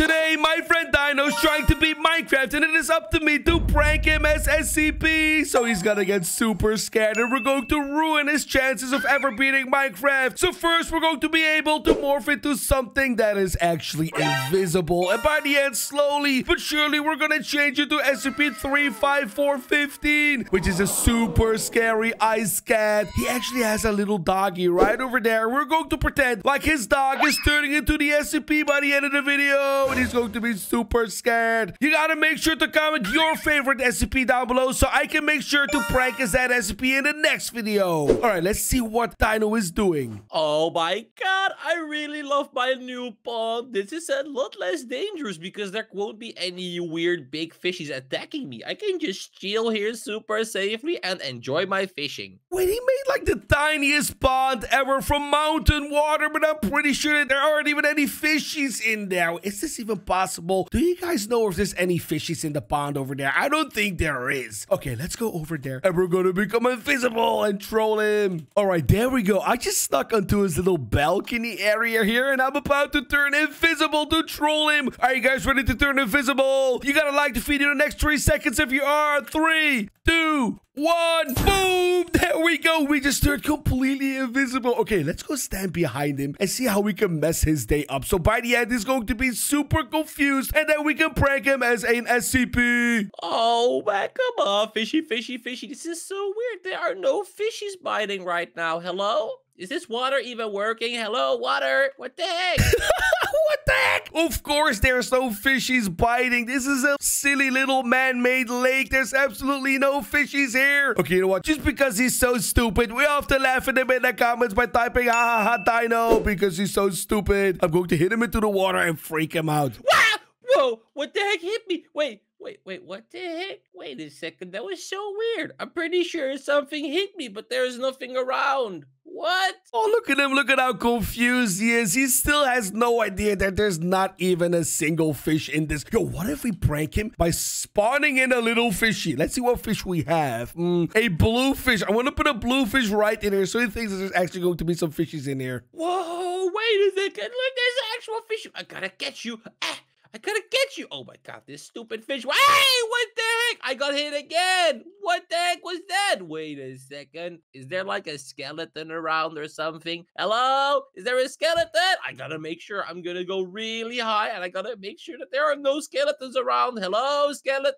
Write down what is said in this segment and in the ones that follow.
Today, my friend Dino's trying to beat Minecraft, and it is up to me to prank him as SCP. So he's gonna get super scared, and we're going to ruin his chances of ever beating Minecraft. So first, we're going to be able to morph into something that is actually invisible. And by the end, slowly but surely, we're gonna change it to SCP-35415, which is a super scary ice cat. He actually has a little doggy right over there. We're going to pretend like his dog is turning into the SCP by the end of the video he's going to be super scared. You gotta make sure to comment your favorite SCP down below so I can make sure to prank as that SCP in the next video. All right, let's see what Dino is doing. Oh my god, I really love my new pond. This is a lot less dangerous because there won't be any weird big fishes attacking me. I can just chill here super safely and enjoy my fishing. Wait, he made like the tiniest pond ever from mountain water, but I'm pretty sure that there aren't even any fishies in there. Is this even possible? Do you guys know if there's any fishies in the pond over there? I don't think there is. Okay, let's go over there and we're gonna become invisible and troll him. All right, there we go. I just snuck onto his little balcony area here and I'm about to turn invisible to troll him. Are you guys ready to turn invisible? You gotta like the video in the next three seconds if you are. Three, two, one. Boom! There we go. We just turned completely invisible. Okay, let's go stand behind him and see how we can mess his day up. So by the end, he's going to be super confused and then we can prank him as an SCP. Oh man, come on, fishy, fishy, fishy. This is so weird. There are no fishies biting right now. Hello? Is this water even working? Hello, water? What the heck? what the heck? Of course, there's no fishies biting. This is a silly little man-made lake. There's absolutely no fishies here. Okay, you know what? Just because he's so stupid, we have to laugh at him in the comments by typing ha ha ha dino because he's so stupid. I'm going to hit him into the water and freak him out. Wow! Whoa! What the heck hit me? Wait, wait, wait, what the heck? Wait a second, that was so weird. I'm pretty sure something hit me, but there's nothing around. What? Oh, look at him. Look at how confused he is. He still has no idea that there's not even a single fish in this. Yo, what if we prank him by spawning in a little fishy? Let's see what fish we have. Mm, a blue fish. I want to put a blue fish right in here so he thinks there's actually going to be some fishies in here. Whoa, wait a second. Look, there's an actual fish. I gotta catch you. Ah. I gotta get you. Oh my god, this stupid fish. Hey, what the heck? I got hit again. What the heck was that? Wait a second. Is there like a skeleton around or something? Hello? Is there a skeleton? I gotta make sure I'm gonna go really high and I gotta make sure that there are no skeletons around. Hello, skeleton?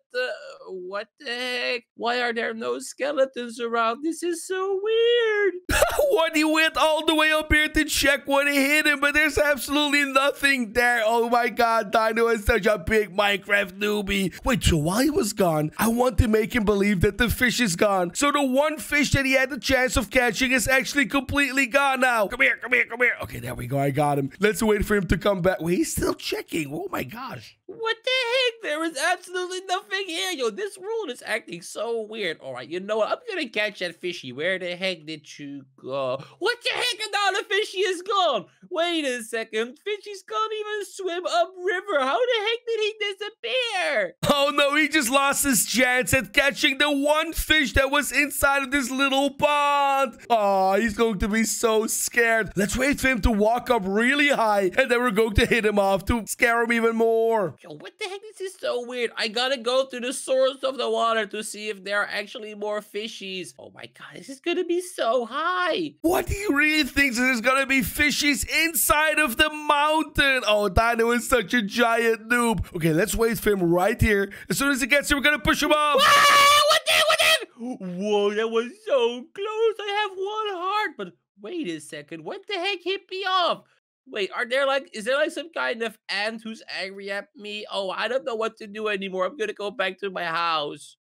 What the heck? Why are there no skeletons around? This is so weird. what he went all the way up here to check what he hit him, but there's absolutely nothing there. Oh my god, Dino is such a big Minecraft newbie. Wait, so while he was gone, I want to make him believe that the fish is gone. So the one fish that he had the chance of catching is actually completely gone now. Come here, come here, come here. Okay, there we go. I got him. Let's wait for him to come back. Wait, he's still checking. Oh my gosh. What the heck? There is absolutely nothing here. Yo, this rule is acting so weird. All right, you know what? I'm gonna catch that fishy. Where the heck did you go? What the heck? Now the fishy is gone. Wait a second. Fishies can't even swim upriver. How the heck did he disappear? Oh no, he just lost his chance at catching the one fish that was inside of this little pond. Oh, he's going to be so scared. Let's wait for him to walk up really high and then we're going to hit him off to scare him even more. Yo, what the heck? This is so weird. I gotta go to the source of the water to see if there are actually more fishies. Oh my god, this is gonna be so high. What do you really think there's gonna be fishies inside of the mountain? Oh, Dino is such a giant noob. Okay, let's wait for him right here. As soon as he gets here, we're gonna push him off. What the what the Whoa, that was so close. I have one heart, but wait a second. What the heck hit me off? Wait, are there like, is there like some kind of ant who's angry at me? Oh, I don't know what to do anymore. I'm gonna go back to my house.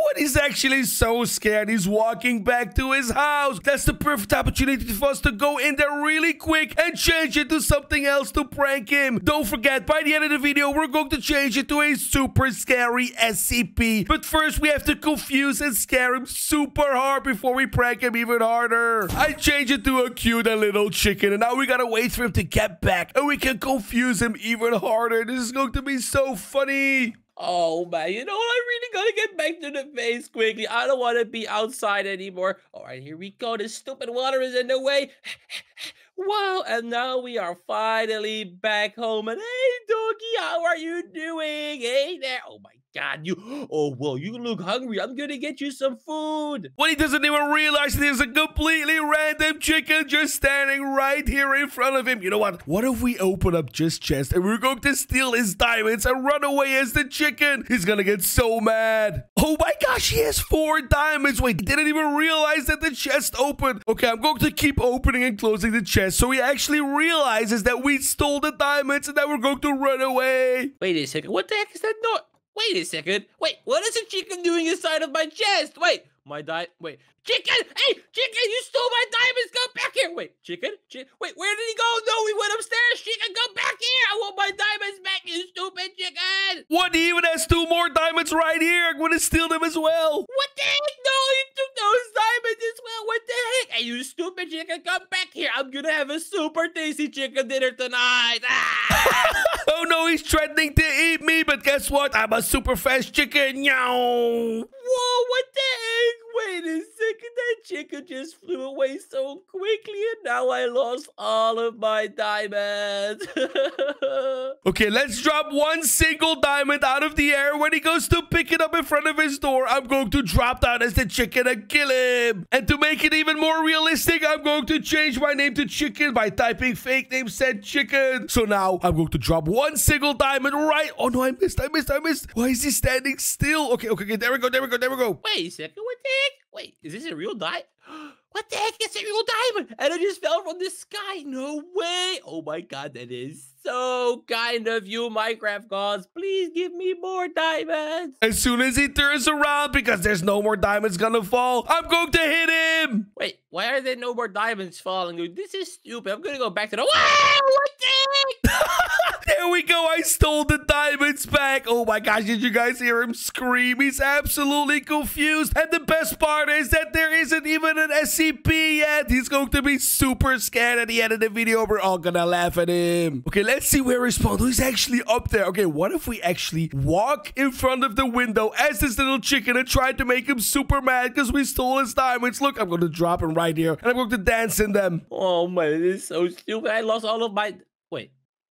What? He's actually so scared. He's walking back to his house. That's the perfect opportunity for us to go in there really quick and change it to something else to prank him. Don't forget, by the end of the video, we're going to change it to a super scary SCP. But first, we have to confuse and scare him super hard before we prank him even harder. I change it to a cute little chicken, and now we gotta wait for him to get back, and we can confuse him even harder. This is going to be so funny. Oh man, you know what? I'm really gotta get back to the base quickly. I don't want to be outside anymore. All right, here we go. The stupid water is in the way. Well, and now we are finally back home. And hey, doggy, how are you doing? Hey there. Oh my God, you. Oh well, you look hungry. I'm gonna get you some food. When he doesn't even realize there's a completely random chicken just standing right here in front of him. You know what? What if we open up just chest and we're going to steal his diamonds and run away as the chicken? He's gonna get so mad. Oh my gosh, he has four diamonds. Wait, he didn't even realize that the chest opened. Okay, I'm going to keep opening and closing the chest so he actually realizes that we stole the diamonds and that we're going to run away. Wait a second. What the heck is that noise? Wait a second. Wait, what is a chicken doing inside of my chest? Wait, my di- Wait, chicken! Hey, chicken! You stole my diamonds! Come back here! Wait, chicken? Chi Wait, where did he go? No, he went upstairs. Chicken, come back here! I want my diamonds back, you stupid chicken! What? He even has two more diamonds right here. I'm to steal them as well. What the heck? No, you took those diamonds as well. What the? Hey, you stupid chicken, come back here. I'm gonna have a super tasty chicken dinner tonight. Ah! oh no, he's threatening to eat me, but guess what? I'm a super fast chicken. Yow. Whoa, what the heck? Wait a second, that chicken just flew away so quickly, and now I lost all of my diamonds. Okay, let's drop one single diamond out of the air. When he goes to pick it up in front of his door, I'm going to drop down as the chicken and kill him. And to make it even more realistic, I'm going to change my name to chicken by typing fake name said chicken. So now I'm going to drop one single diamond right. Oh no, I missed, I missed, I missed. Why is he standing still? Okay, okay, okay, there we go, there we go, there we go. Wait a second, heck? Wait, is this a real diamond? What the heck? It's a real diamond! And it just fell from the sky. No way! Oh my god, that is so kind of you, Minecraft gods. Please give me more diamonds. As soon as he turns around, because there's no more diamonds gonna fall, I'm going to hit him. Wait, why are there no more diamonds falling? This is stupid. I'm gonna go back to the. Wow! What the heck? There we go. I stole the diamonds back. Oh my gosh, did you guys hear him scream? He's absolutely confused. And the best part is that there isn't even an SCP yet. He's going to be super scared at the end of the video. We're all gonna laugh at him. Okay, let's see where he spawned. He's actually up there. Okay, what if we actually walk in front of the window as this little chicken and try to make him super mad because we stole his diamonds? Look, I'm going to drop him right here and I'm going to dance in them. Oh man, this is so stupid. I lost all of my.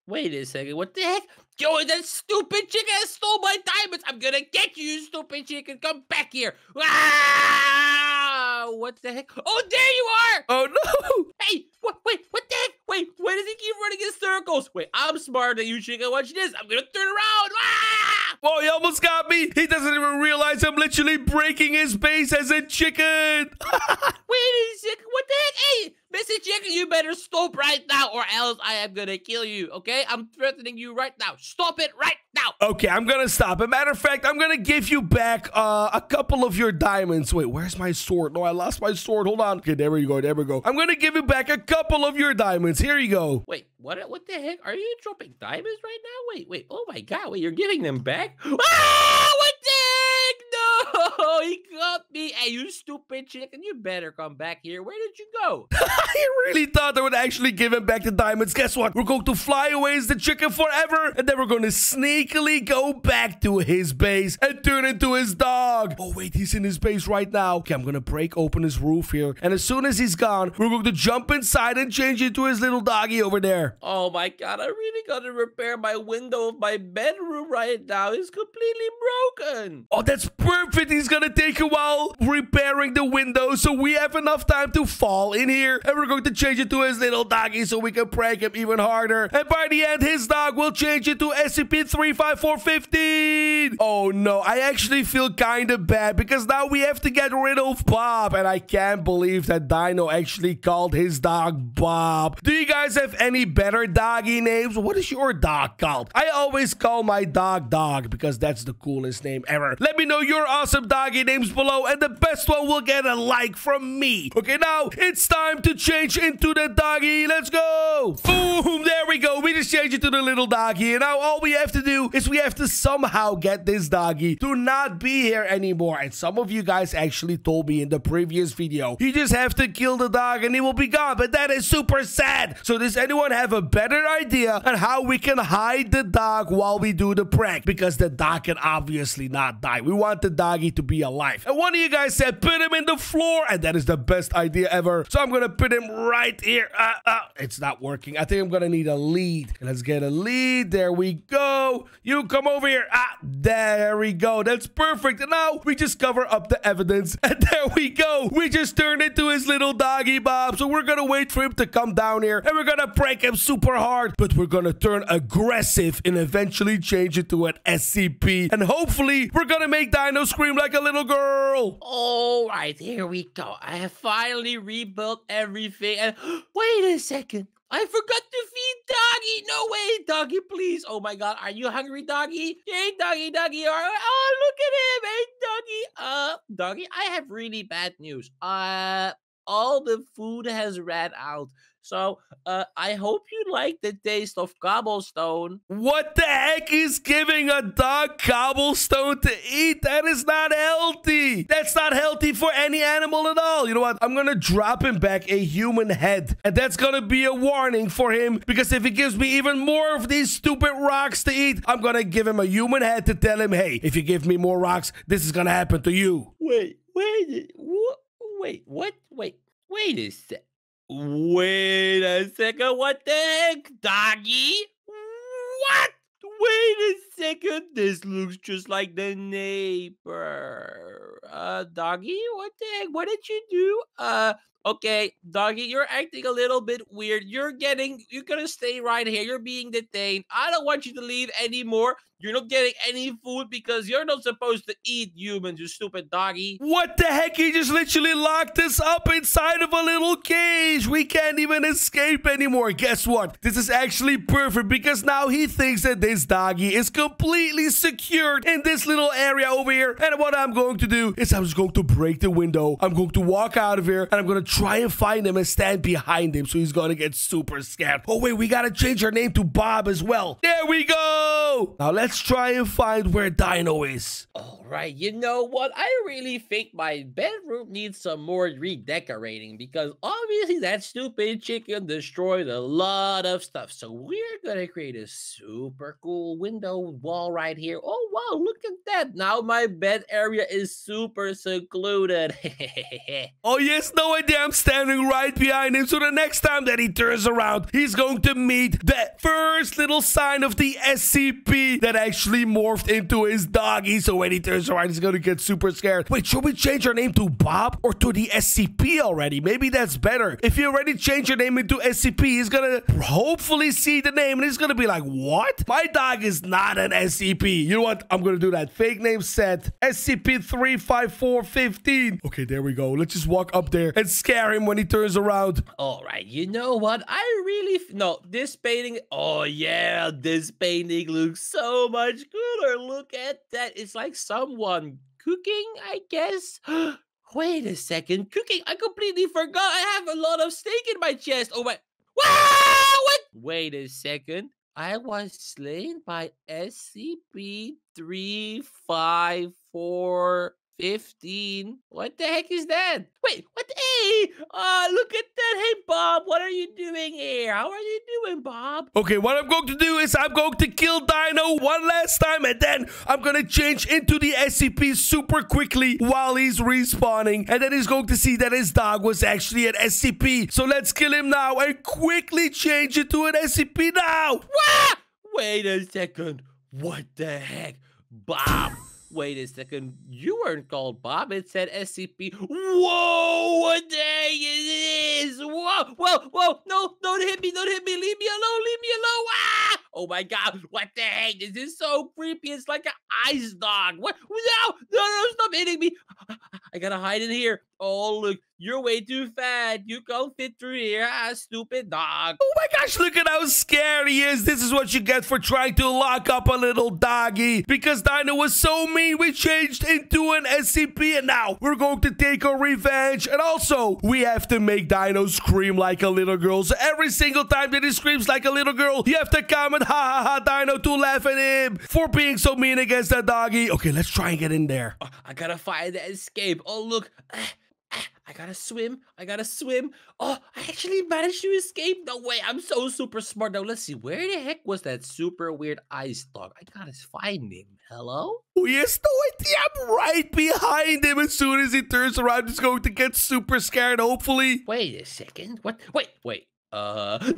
Wait, a second. What the heck? Yo, that stupid chicken has stole my diamonds. I'm gonna get you, you stupid chicken. Come back here. Ah! What the heck? Oh, there you are. Oh no! Hey, what? Wait, what the heck? Wait, why does he keep running in circles? Wait, I'm smarter than you, chicken. Watch this. I'm gonna turn around. Ah! Whoa, he almost got me. He doesn't even realize I'm literally breaking his base as a chicken. Wait a second. What the heck? Hey, Mr. Chicken, you better stop right now, or else I am gonna kill you. Okay? I'm threatening you right now. Stop it right now. okay, I'm gonna stop. As a matter of fact, I'm gonna give you back uh, a couple of your diamonds. Wait, where's my sword? No, I lost my sword. Hold on. Okay, there we go. There we go. I'm gonna give you back a couple of your diamonds. Here you go. Wait, what? What the heck? Are you dropping diamonds right now? Wait, wait. Oh my god! Wait, you're giving them back? Ah! What the heck? No! He got me. Hey, you stupid chicken! You better come back here. Where did you go? I really thought I would actually give him back the diamonds. Guess what? We're going to fly away as the chicken forever, and then we're going to sneakily go back to his base and turn into his dog. Oh, wait, he's in his base right now. Okay, I'm going to break open his roof here, and as soon as he's gone, we're going to jump inside and change into his little doggy over there. Oh my god! I really gotta repair my window of my bedroom right now. It's completely broken. Oh, that's perfect. He's gonna take a while repairing the window so we have enough time to fall in here. And we're going to change it to his little doggy so we can prank him even harder. And by the end, his dog will change it to SCP-35415. Oh no, I actually feel kind of bad because now we have to get rid of Bob. And I can't believe that Dino actually called his dog Bob. Do you guys have any better doggy names? What is your dog called? I always call my dog Dog because that's the coolest name ever. Let me know your awesome names below and the best one will get a like from me. Okay, now it's time to change into the doggy. Let's go. Boom, there we go. We just changed it to the little doggy. And now all we have to do is we have to somehow get this doggy to not be here anymore. And some of you guys actually told me in the previous video, you just have to kill the dog and he will be gone. But that is super sad. So does anyone have a better idea on how we can hide the dog while we do the prank? Because the dog can obviously not die. We want the doggy to be alive alive. And one of you guys said put him in the floor, and that is the best idea ever. So I'm gonna put him right here. Uh, uh, it's not working. I think I'm gonna need a lead. Let's get a lead. There we go. You come over here. Ah, there we go. That's perfect. And now we just cover up the evidence. And there we go. We just turned into his little doggy Bob. So we're gonna wait for him to come down here and we're gonna prank him super hard. But we're gonna turn aggressive and eventually change it to an SCP. And hopefully we're gonna make Dino scream like a little girl. All right, here we go. I have finally rebuilt everything. And wait a second. I forgot to feed Doggy. No way, Doggy, please. Oh my God, are you hungry, Doggy? Hey, Doggy, Doggy. Oh, look at him. Hey, Doggy. Uh, Doggy, I have really bad news. Uh, all the food has ran out. So uh, I hope you like the taste of cobblestone. What the heck is giving a dog cobblestone to eat? That is not healthy. That's not healthy for any animal at all. You know what? I'm going to drop him back a human head. And that's going to be a warning for him because if he gives me even more of these stupid rocks to eat, I'm going to give him a human head to tell him, hey, if you give me more rocks, this is going to happen to you. Wait, wait, what? Wait, what? Wait, wait a sec. Wait a second. What the heck, doggy? Second. This looks just like the neighbor. Uh, doggy, what the heck? What did you do? Uh, okay, doggy, you're acting a little bit weird. You're getting, you're gonna stay right here. You're being detained. I don't want you to leave anymore. You're not getting any food because you're not supposed to eat humans, you stupid doggy. What the heck? He just literally locked us up inside of a little cage. We can't even escape anymore. Guess what? This is actually perfect because now he thinks that this doggy is completely secured in this little area over here. And what I'm going to do is I'm just going to break the window. I'm going to walk out of here and I'm going to try and find him and stand behind him so he's going to get super scared. Oh, wait, we got to change our name to Bob as well. There we go. Now let's try and find where Dino is. All right, you know what? I really think my bedroom needs some more redecorating because obviously that stupid chicken destroyed a lot of stuff. So we're gonna create a super cool window wall right here. Oh wow, look at that. Now my bed area is super secluded. oh yes, no idea. I'm standing right behind him. So the next time that he turns around, he's going to meet the first little sign of the SCP that actually morphed into his doggy. So when he turns around, he's gonna get super scared. Wait, should we change our name to Bob or to the SCP already? Maybe that's better. If you already change your name into SCP, he's gonna hopefully see the name and he's gonna be like, what? My dog is not an SCP. You know what? I'm gonna do that. Fake name set SCP-35415. Okay, there we go. Let's just walk up there and scare him when he turns around. All right, you know what? I really... No, this painting... Oh, yeah, this painting looks so much cooler. Look at that. It's like someone cooking, I guess. Wait a second. Cooking? I completely forgot. I have a lot of steak in my chest. Oh my. Wow! What? Wait a second. I was slain by SCP 354 15. What the heck is that? Wait, what? Hey, uh, look at that. Hey, Bob, what are you doing here? How are doing, Bob? Okay, what I'm going to do is I'm going to kill Dino one last time, and then I'm going to change into the SCP super quickly while he's respawning. And then he's going to see that his dog was actually an SCP. So let's kill him now and quickly change it to an SCP now. Wah! Wait a second. What the heck? Bob. Wait a second. You weren't called Bob. It said SCP. Whoa! What day is this? Whoa! Whoa! Whoa! No! Don't hit me! Don't hit me! Leave me alone! Leave me alone! Ah! Oh my god! What the heck? This is so creepy. It's like an ice dog. What? No! No! No! Stop hitting me! I gotta hide in here. Oh look! You're way too fat. You can't fit through here, ah, stupid dog. Oh my gosh, look at how scary he is. This is what you get for trying to lock up a little doggy. Because Dino was so mean, we changed into an SCP and now we're going to take our revenge. And also, we have to make Dino scream like a little girl. So every single time that he screams like a little girl, you have to comment, ha ha ha, Dino, to laugh at him for being so mean against that doggy. Okay, let's try and get in there. Oh, I gotta find the escape. Oh, look. Ah, I gotta swim. I gotta swim. Oh, I actually managed to escape. No way. I'm so super smart. Now, let's see. Where the heck was that super weird ice dog? I gotta find him. Hello? Oh, yes, no idea. I'm right behind him. As soon as he turns around, he's going to get super scared, hopefully. Wait a second. What? Wait, wait. Uh, no!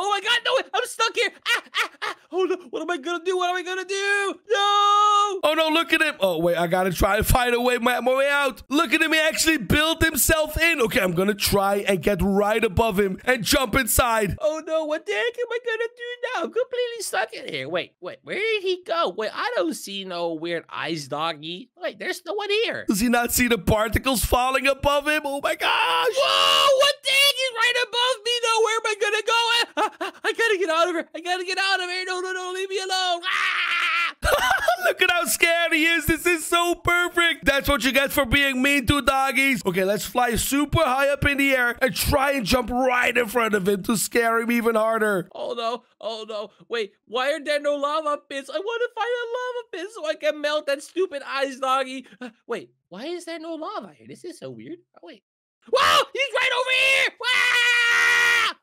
Oh my god, no! I'm stuck here! Ah, ah, ah! Oh no! What am I gonna do? What am I gonna do? No! Oh no, look at him. Oh, wait, I gotta try and find a way, my, my way out. Look at him, he actually built himself in. Okay, I'm gonna try and get right above him and jump inside. Oh no, what the heck am I gonna do now? I'm completely stuck in here. Wait, wait, where did he go? Wait, I don't see no weird ice doggy. Wait, there's no one here. Does he not see the particles falling above him? Oh my gosh. Whoa, what the heck is right above me? No, where am I gonna go? Ah, ah, I gotta get out of here. I gotta get out of here. No, no, no, leave me alone. Ah! Look at how scared he is. This is so perfect. That's what you get for being mean to doggies. Okay, let's fly super high up in the air and try and jump right in front of him to scare him even harder. Oh no, oh no. Wait, why are there no lava pits? I want to find a lava pit so I can melt that stupid ice doggy. Uh, wait, why is there no lava here? This is so weird. Oh, wait. Whoa, he's right over here. Ah!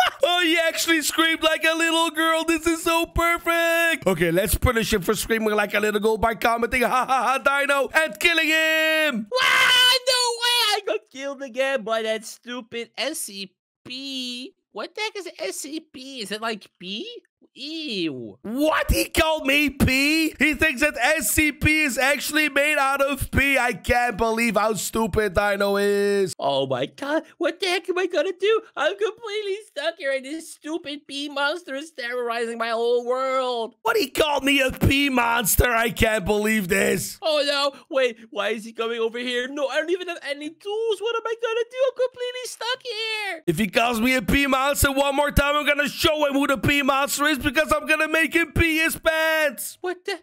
Oh, he actually screamed like a little girl. This is so perfect. Okay, let's punish him for screaming like a little girl by commenting, ha ha ha, Dino, and killing him. Ah, no way! I got killed again by that stupid SCP. What the heck is SCP? Is it like P? Ew. What? He called me P? He thinks that SCP is actually made out of P. I can't believe how stupid Dino is. Oh my god, what the heck am I gonna do? I'm completely stuck here and this stupid P monster is terrorizing my whole world. What? He called me a P monster. I can't believe this. Oh no, wait, why is he coming over here? No, I don't even have any tools. What am I gonna do? I'm completely stuck here. If he calls me a P monster one more time, I'm gonna show him who the P monster is because I'm gonna make him pee his pants. What the?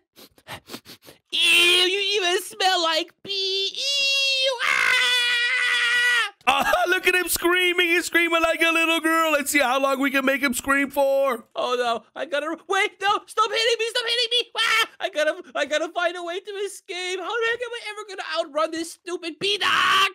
Ew, you even smell like pee. Ew, ah! Ah, look at him screaming. He's screaming like a little girl. Let's see how long we can make him scream for. Oh no, I gotta wait, no, stop hitting me, stop hitting me! Ah! I gotta I gotta find a way to escape. How the heck am I ever gonna outrun this stupid pee dog?